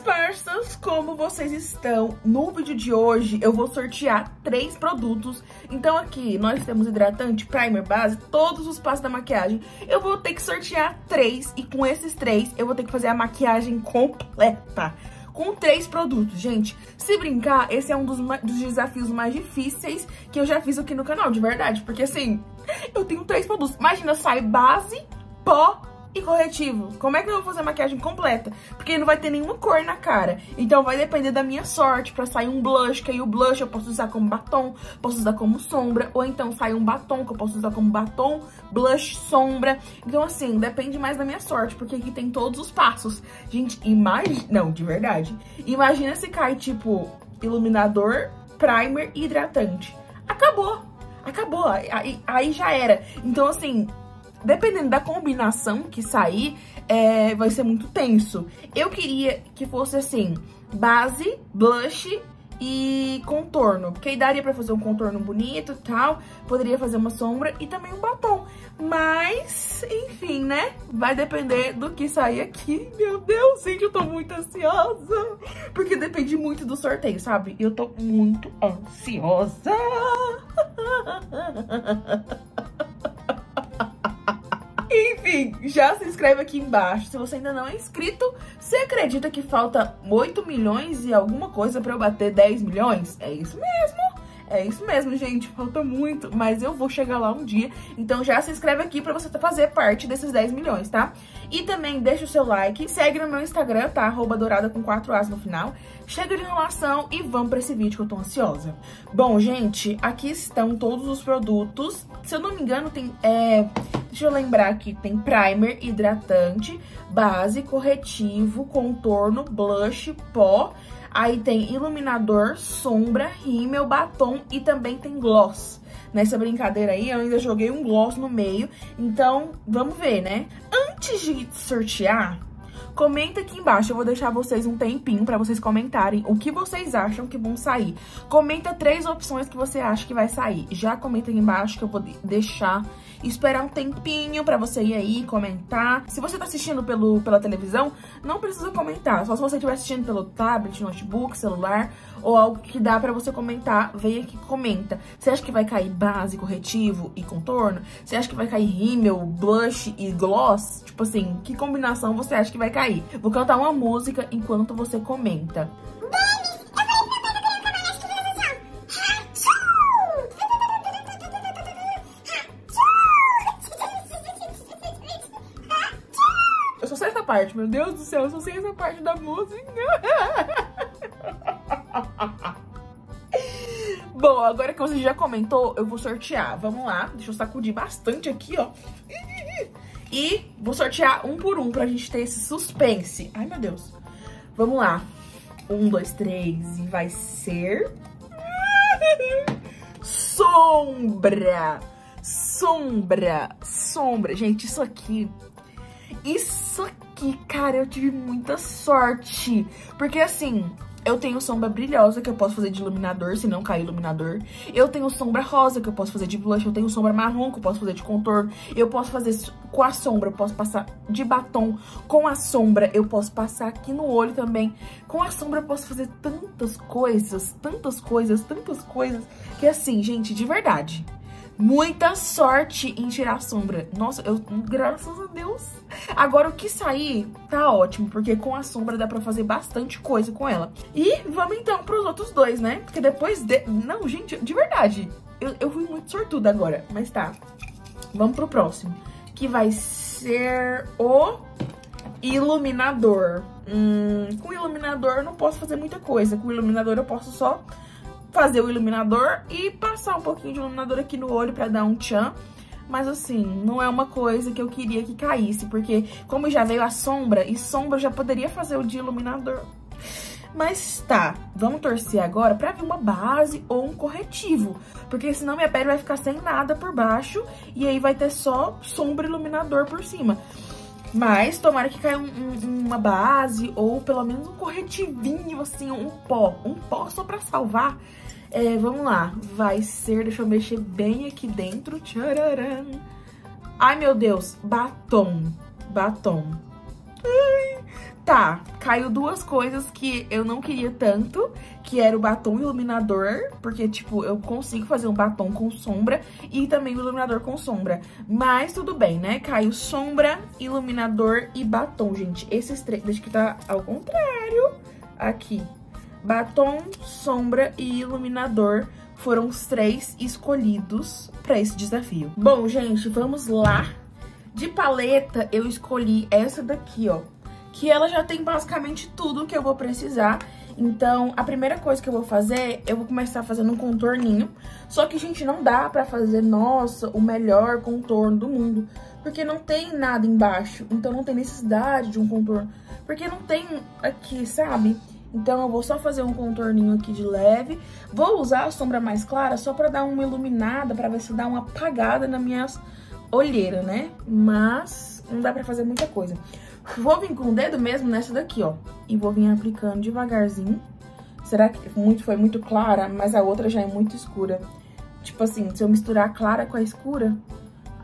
parças, como vocês estão? No vídeo de hoje eu vou sortear três produtos. Então aqui nós temos hidratante, primer, base, todos os passos da maquiagem. Eu vou ter que sortear três e com esses três eu vou ter que fazer a maquiagem completa com três produtos. Gente, se brincar, esse é um dos, dos, desafios mais difíceis que eu já fiz aqui no canal, de verdade. Porque assim, eu tenho três produtos. Imagina, sai base, pó e corretivo. Como é que eu vou fazer maquiagem completa? Porque não vai ter nenhuma cor na cara. Então vai depender da minha sorte pra sair um blush, que aí o blush eu posso usar como batom, posso usar como sombra, ou então sai um batom que eu posso usar como batom, blush, sombra. Então assim, depende mais da minha sorte, porque aqui tem todos os passos. Gente, imagina... Não, de verdade. Imagina se cai, tipo, iluminador, primer e hidratante. Acabou. Acabou. Aí, aí já era. Então, assim, dependendo da combinação que sair, é, vai ser muito tenso. Eu queria que fosse assim, base, blush e contorno, porque aí daria pra fazer um contorno bonito e tal, poderia fazer uma sombra e também um batom. Mas, enfim, né? Vai depender do que sair aqui. Meu Deus, gente, eu tô muito ansiosa. Porque depende muito do sorteio, sabe? Eu tô muito ansiosa. Enfim, já se inscreve aqui embaixo. Se você ainda não é inscrito, você acredita que falta 8 milhões e alguma coisa pra eu bater 10 milhões? É isso mesmo. É isso mesmo, gente, falta muito, mas eu vou chegar lá um dia. Então já se inscreve aqui pra você fazer parte desses 10 milhões, tá? E também deixa o seu like, segue no meu Instagram, tá? Arroba dourada com 4 As no final. Chega de enrolação e vamos pra esse vídeo que eu tô ansiosa. Bom, gente, aqui estão todos os produtos. Se eu não me engano, tem... É... Deixa eu lembrar aqui, tem primer, hidratante, base, corretivo, contorno, blush, pó Aí tem iluminador, sombra, rímel, batom e também tem gloss. Nessa brincadeira aí, eu ainda joguei um gloss no meio. Então, vamos ver, né? Antes de sortear, Comenta aqui embaixo, eu vou deixar vocês um tempinho pra vocês comentarem o que vocês acham que vão sair. Comenta três opções que você acha que vai sair. Já comenta aqui embaixo que eu vou deixar esperar um tempinho pra você ir aí comentar. Se você tá assistindo pelo, pela televisão, não precisa comentar. Só se você estiver assistindo pelo tablet, notebook, celular ou algo que dá pra você comentar, vem aqui e comenta. Você acha que vai cair base, corretivo e contorno? Você acha que vai cair rímel, blush e gloss? Tipo assim, que combinação você acha que vai cair? Vou cantar uma música enquanto você comenta. parte. Meu Deus do céu, eu só sei essa parte da música. Agora que você já comentou, eu vou sortear. Vamos lá, deixa eu sacudir bastante aqui, ó. E vou sortear um por um pra gente ter esse suspense. Ai, meu Deus. Vamos lá. Um, dois, três e vai ser... Sombra! Sombra! Sombra! Gente, isso aqui... Isso aqui, cara, eu tive muita sorte. Porque assim, eu tenho sombra brilhosa que eu posso fazer de iluminador, se não cair iluminador. Eu tenho sombra rosa que eu posso fazer de blush. Eu tenho sombra marrom que eu posso fazer de contorno. Eu posso fazer com a sombra, eu posso passar de batom. Com a sombra, eu posso passar aqui no olho também. Com a sombra, eu posso fazer tantas coisas, tantas coisas, tantas coisas. Que assim, gente, de verdade muita sorte em tirar a sombra. Nossa, eu, graças a Deus. Agora, o que sair tá ótimo, porque com a sombra dá pra fazer bastante coisa com ela. E vamos então pros outros dois, né? Porque depois de... Não, gente, de verdade, eu, eu fui muito sortuda agora, mas tá. Vamos pro próximo, que vai ser o iluminador. Hum, com iluminador eu não posso fazer muita coisa. Com iluminador eu posso só fazer o iluminador e passar um pouquinho de iluminador aqui no olho pra dar um tchan. Mas assim, não é uma coisa que eu queria que caísse, porque como já veio a sombra, e sombra já poderia fazer o de iluminador. Mas tá, vamos torcer agora pra vir uma base ou um corretivo, porque senão minha pele vai ficar sem nada por baixo e aí vai ter só sombra e iluminador por cima. Mas tomara que caia um, um, uma base ou pelo menos um corretivinho, assim, um pó. Um pó só pra salvar. É, vamos lá. Vai ser, deixa eu mexer bem aqui dentro. Tchararam. Ai, meu Deus. Batom. Batom. Ai, Tá, caiu duas coisas que eu não queria tanto, que era o batom iluminador, porque, tipo, eu consigo fazer um batom com sombra e também o iluminador com sombra. Mas tudo bem, né? Caiu sombra, iluminador e batom, gente. Esses três, deixa que tá ao contrário, aqui. Batom, sombra e iluminador foram os três escolhidos pra esse desafio. Bom, gente, vamos lá. De paleta, eu escolhi essa daqui, ó que ela já tem basicamente tudo que eu vou precisar. Então, a primeira coisa que eu vou fazer, eu vou começar fazendo um contorninho. Só que, gente, não dá pra fazer, nossa, o melhor contorno do mundo. Porque não tem nada embaixo, então não tem necessidade de um contorno. Porque não tem aqui, sabe? Então eu vou só fazer um contorninho aqui de leve. Vou usar a sombra mais clara só pra dar uma iluminada, pra ver se dá uma apagada nas minhas olheiras, né? Mas não dá pra fazer muita coisa. Vou vir com o dedo mesmo nessa daqui, ó. E vou vir aplicando devagarzinho. Será que muito, foi muito clara, mas a outra já é muito escura? Tipo assim, se eu misturar a clara com a escura...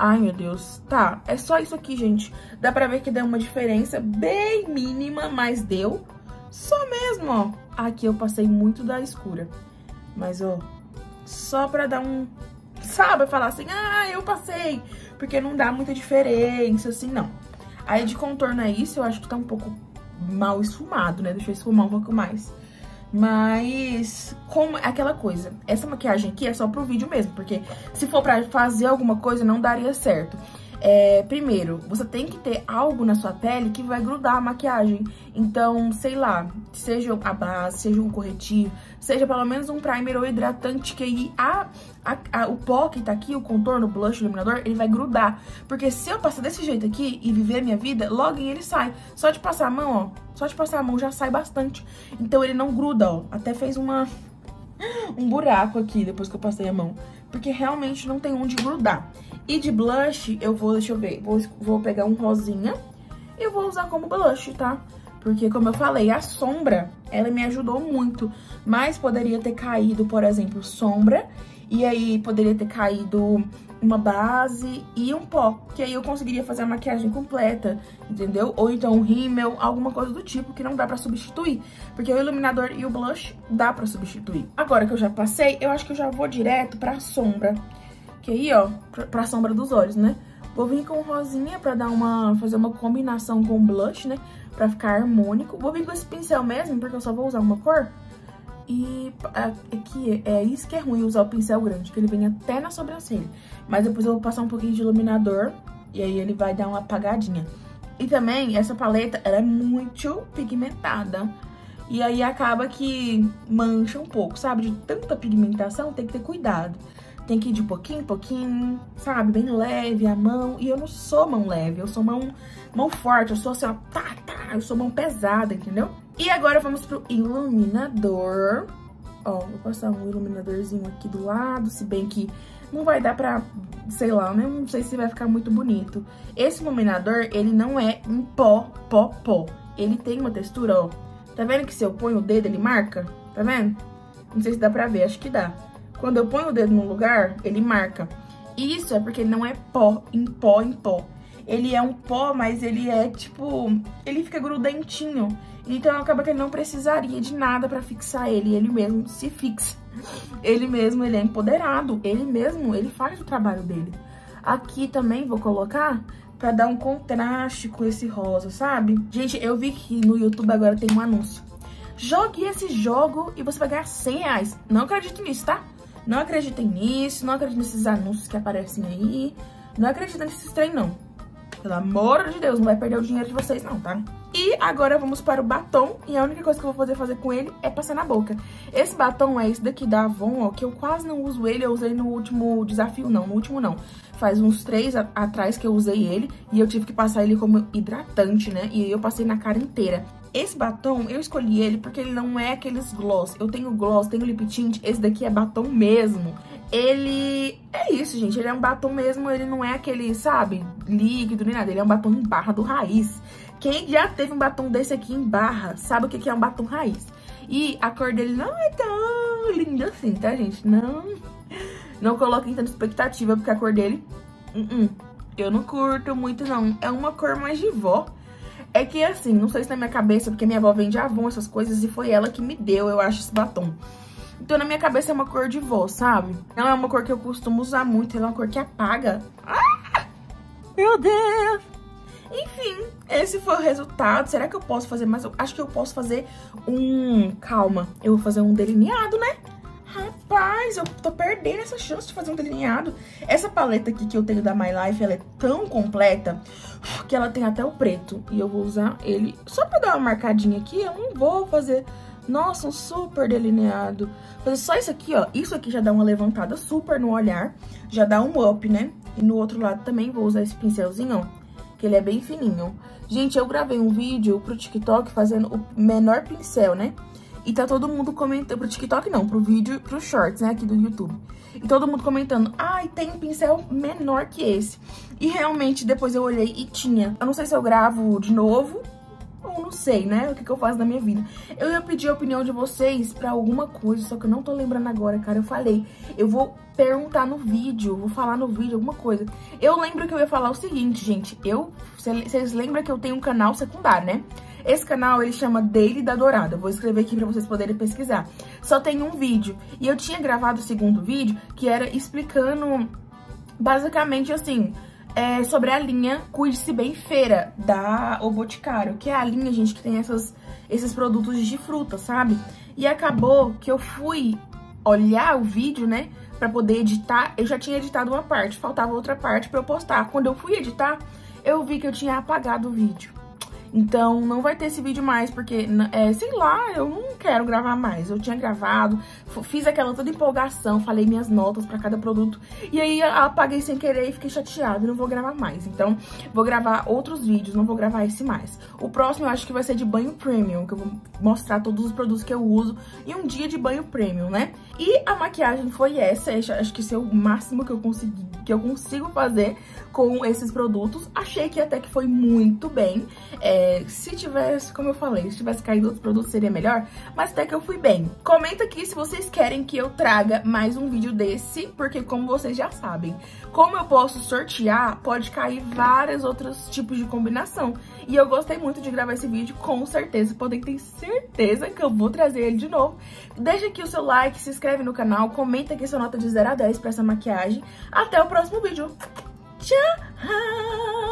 Ai, meu Deus. Tá, é só isso aqui, gente. Dá pra ver que deu uma diferença bem mínima, mas deu. Só mesmo, ó. Aqui eu passei muito da escura. Mas, ó, só pra dar um... Sabe, falar assim, ah, eu passei. Porque não dá muita diferença, assim, não. Aí de contorno é isso, eu acho que tá um pouco mal esfumado, né? Deixa eu esfumar um pouco mais. Mas, como é aquela coisa, essa maquiagem aqui é só pro vídeo mesmo, porque se for pra fazer alguma coisa não daria certo. É, primeiro, você tem que ter algo na sua pele que vai grudar a maquiagem. Então, sei lá, seja a base, seja um corretivo, seja pelo menos um primer ou hidratante, que aí a, a, a, o pó que tá aqui, o contorno, o blush, o iluminador, ele vai grudar. Porque se eu passar desse jeito aqui e viver a minha vida, logo ele sai. Só de passar a mão, ó, só de passar a mão já sai bastante. Então ele não gruda, ó. Até fez uma um buraco aqui depois que eu passei a mão. Porque realmente não tem onde grudar. E de blush, eu vou, deixa eu ver, vou, vou pegar um rosinha e vou usar como blush, tá? Porque, como eu falei, a sombra, ela me ajudou muito. Mas poderia ter caído, por exemplo, sombra. E aí poderia ter caído uma base e um pó. Que aí eu conseguiria fazer a maquiagem completa, entendeu? Ou então um rímel, alguma coisa do tipo que não dá pra substituir. Porque o iluminador e o blush dá pra substituir. Agora que eu já passei, eu acho que eu já vou direto pra sombra. Que aí, ó, pra, pra sombra dos olhos, né? Vou vir com rosinha pra dar uma, fazer uma combinação com blush, né? Pra ficar harmônico. Vou vir com esse pincel mesmo, porque eu só vou usar uma cor. E aqui é, é isso que é ruim usar o pincel grande, que ele vem até na sobrancelha. Mas depois eu vou passar um pouquinho de iluminador e aí ele vai dar uma apagadinha. E também, essa paleta, ela é muito pigmentada. E aí acaba que mancha um pouco, sabe? De tanta pigmentação, tem que ter cuidado. Tem que ir de pouquinho em pouquinho, sabe? Bem leve a mão. E eu não sou mão leve, eu sou mão, mão forte. Eu sou assim, ó, tá, tá. Eu sou mão pesada, entendeu? E agora vamos pro iluminador. Ó, vou passar um iluminadorzinho aqui do lado, se bem que não vai dar pra, sei lá, né? Não sei se vai ficar muito bonito. Esse iluminador, ele não é em pó, pó, pó. Ele tem uma textura, ó. Tá vendo que se eu ponho o dedo, ele marca? Tá vendo? Não sei se dá pra ver, acho que dá. Quando eu ponho o dedo num lugar, ele marca. Isso é porque ele não é pó, em pó, em pó. Ele é um pó, mas ele é tipo... Ele fica grudentinho. Então acaba que ele não precisaria de nada pra fixar ele. Ele mesmo se fixa. Ele mesmo, ele é empoderado. Ele mesmo, ele faz o trabalho dele. Aqui também vou colocar pra dar um contraste com esse rosa, sabe? Gente, eu vi que no YouTube agora tem um anúncio. Jogue esse jogo e você vai ganhar 100 reais. Não acredito nisso, tá? Não acreditem nisso, não acreditem nesses anúncios que aparecem aí. Não acreditem nesses trem, não. Pelo amor de Deus, não vai perder o dinheiro de vocês, não, tá? E agora vamos para o batom. E a única coisa que eu vou poder fazer com ele é passar na boca. Esse batom é esse daqui da Avon, ó, que eu quase não uso ele. Eu usei no último desafio, não, no último não. Faz uns três atrás que eu usei ele. E eu tive que passar ele como hidratante, né? E eu passei na cara inteira. Esse batom, eu escolhi ele porque ele não é aqueles gloss. Eu tenho gloss, tenho lip tint, esse daqui é batom mesmo. Ele é isso, gente, ele é um batom mesmo, ele não é aquele, sabe, líquido nem nada. Ele é um batom em barra do raiz. Quem já teve um batom desse aqui em barra, sabe o que é um batom raiz. E a cor dele não é tão linda assim, tá, gente? Não, não coloquem tanta expectativa, porque a cor dele, uh -uh, eu não curto muito, não. É uma cor mais de vó. É que assim, não sei se na minha cabeça, porque minha avó vende Avon, essas coisas, e foi ela que me deu, eu acho, esse batom. Então na minha cabeça é uma cor de vó, sabe? Não é uma cor que eu costumo usar muito, ela é uma cor que apaga. Ah! Meu Deus! Enfim, esse foi o resultado. Será que eu posso fazer mais? Acho que eu posso fazer um... Calma, eu vou fazer um delineado, né? Rapaz, eu tô perdendo essa chance de fazer um delineado. Essa paleta aqui que eu tenho da My Life, ela é tão completa que ela tem até o preto. E eu vou usar ele só pra dar uma marcadinha aqui. Eu não vou fazer... Nossa, um super delineado. Fazer só isso aqui, ó. Isso aqui já dá uma levantada super no olhar. Já dá um up, né? E no outro lado também vou usar esse pincelzinho, ó que ele é bem fininho. Gente, eu gravei um vídeo pro TikTok fazendo o menor pincel, né? E tá todo mundo comentando, pro TikTok não, pro vídeo, pro shorts, né, aqui do YouTube. E todo mundo comentando, ai, tem um pincel menor que esse. E realmente, depois eu olhei e tinha. Eu não sei se eu gravo de novo, ou não sei, né, o que, que eu faço na minha vida. Eu ia pedir a opinião de vocês pra alguma coisa, só que eu não tô lembrando agora, cara. Eu falei, eu vou perguntar no vídeo, vou falar no vídeo alguma coisa. Eu lembro que eu ia falar o seguinte, gente, eu... Vocês lembram que eu tenho um canal secundário, né? Esse canal, ele chama Daily da Dourada. vou escrever aqui pra vocês poderem pesquisar. Só tem um vídeo. E eu tinha gravado o segundo vídeo, que era explicando, basicamente, assim... É, sobre a linha Cuide-se Bem Feira, da O Boticário. Que é a linha, gente, que tem essas, esses produtos de fruta, sabe? E acabou que eu fui olhar o vídeo, né? Pra poder editar. Eu já tinha editado uma parte, faltava outra parte pra eu postar. Quando eu fui editar, eu vi que eu tinha apagado o vídeo. Então, não vai ter esse vídeo mais, porque, é, sei lá, eu não quero gravar mais. Eu tinha gravado, fiz aquela toda empolgação, falei minhas notas pra cada produto. E aí, apaguei sem querer e fiquei chateada e não vou gravar mais. Então, vou gravar outros vídeos, não vou gravar esse mais. O próximo eu acho que vai ser de banho premium, que eu vou mostrar todos os produtos que eu uso em um dia de banho premium, né? E a maquiagem foi essa, acho que esse é o máximo que eu consegui, que eu consigo fazer com esses produtos. Achei que até que foi muito bem. É, se tivesse, como eu falei, se tivesse caído outros produtos seria melhor, mas até que eu fui bem. Comenta aqui se vocês querem que eu traga mais um vídeo desse, porque como vocês já sabem, como eu posso sortear, pode cair vários outros tipos de combinação. E eu gostei muito de gravar esse vídeo, com certeza, podem ter certeza que eu vou trazer ele de novo. Deixa aqui o seu like, se inscreve no canal, comenta aqui sua nota de 0 a 10 pra essa maquiagem. Até o próximo vídeo. Tchau!